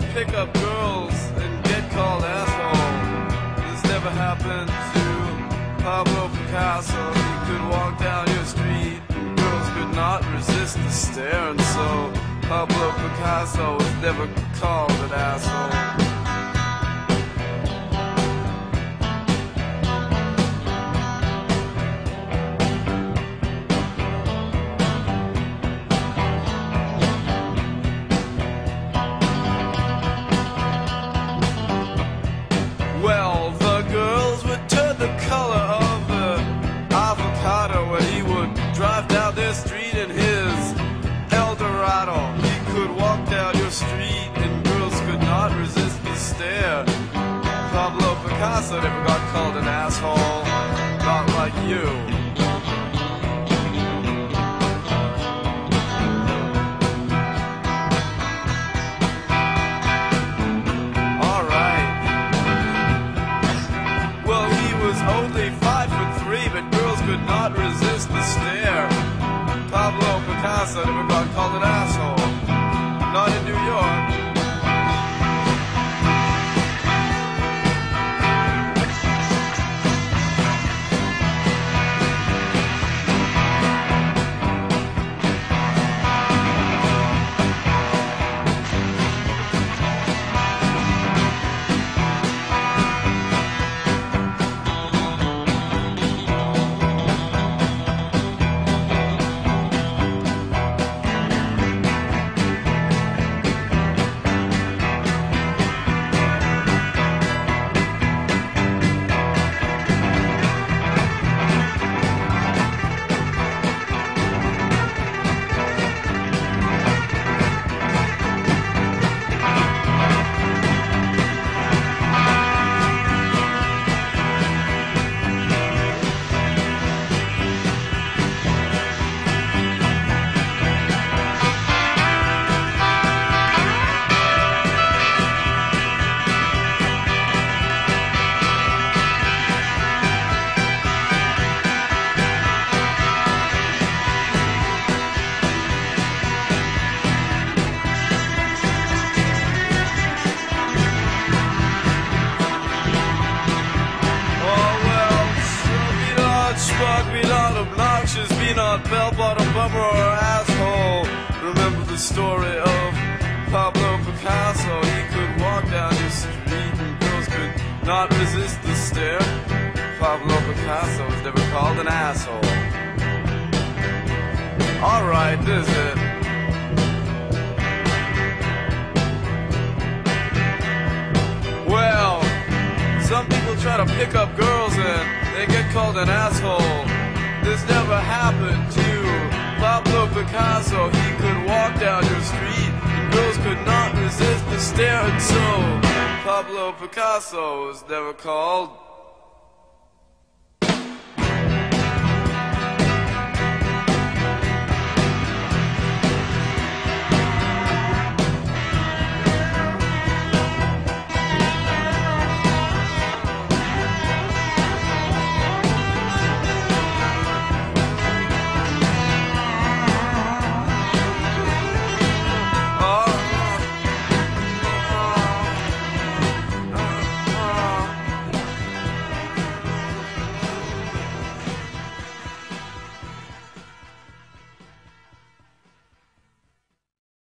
to pick up girls and get called asshole. This never happened to Pablo Picasso. He could walk down your street, girls could not resist the stare, and so Pablo Picasso was never called an asshole. Pablo Picasso never got called an asshole, not like you. Alright. Well, he was only five foot three, but girls could not resist the stare. Pablo Picasso never got called an asshole. Not obnoxious, be not bell bottom bummer or asshole. Remember the story of Pablo Picasso. He could walk down your street and girls could not resist the stare. Pablo Picasso was never called an asshole. Alright, this is it. Well, some people try to pick up girls and they get called an asshole. This never happened to Pablo Picasso. He could walk down your street and girls could not resist the stare. And so Pablo Picasso was never called